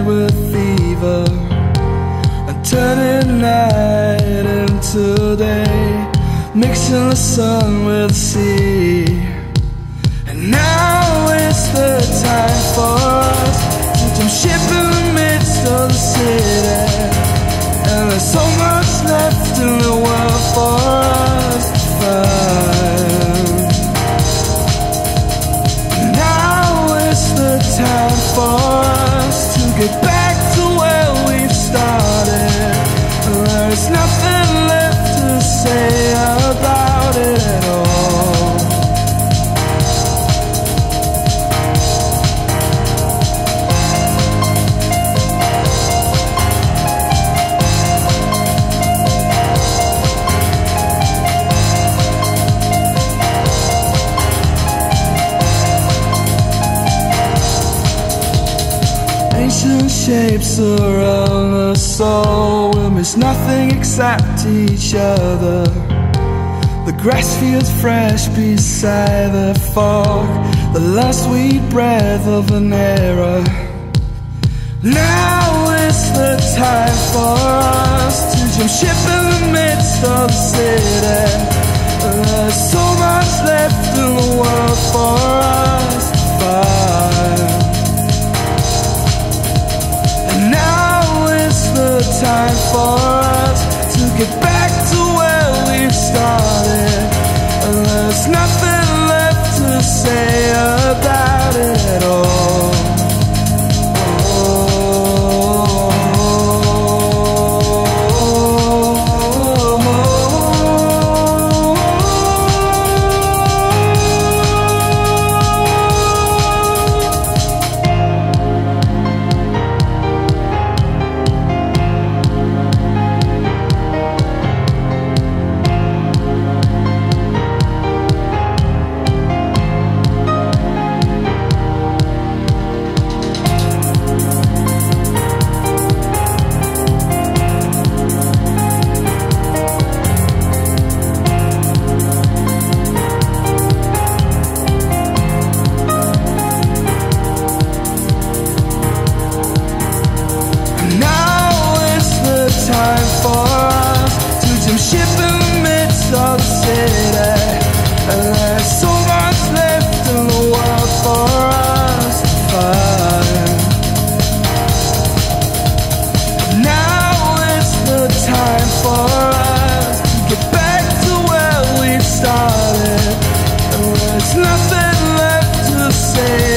with fever and turning night into day, mixing the sun with the sea. And now Ancient shapes around the soul will miss nothing except each other. The grass feels fresh beside the fog, the last sweet breath of an era. Now is the time for us to jump ship in the midst of the city. time for us to get back to where we started. And there's nothing left to say about. There's nothing left to say.